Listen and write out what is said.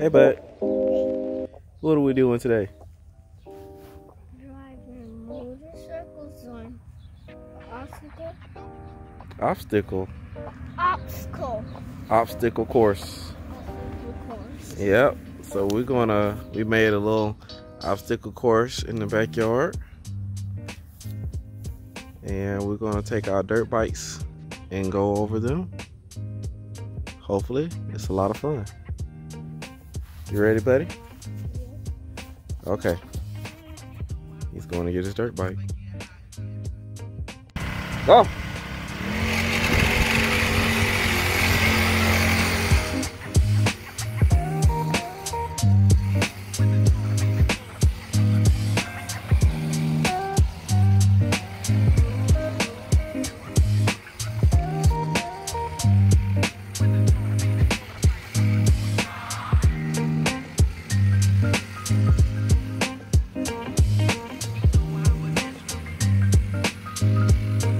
Hey, bud. What are we doing today? Driving motorcycles on obstacle. Obstacle. Obstacle. Obstacle course. Obstacle course. Yep. So we're gonna we made a little obstacle course in the backyard. And we're gonna take our dirt bikes and go over them. Hopefully, it's a lot of fun. You ready, buddy? Okay. He's going to get his dirt bike. Go! Música